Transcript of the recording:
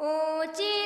无尽。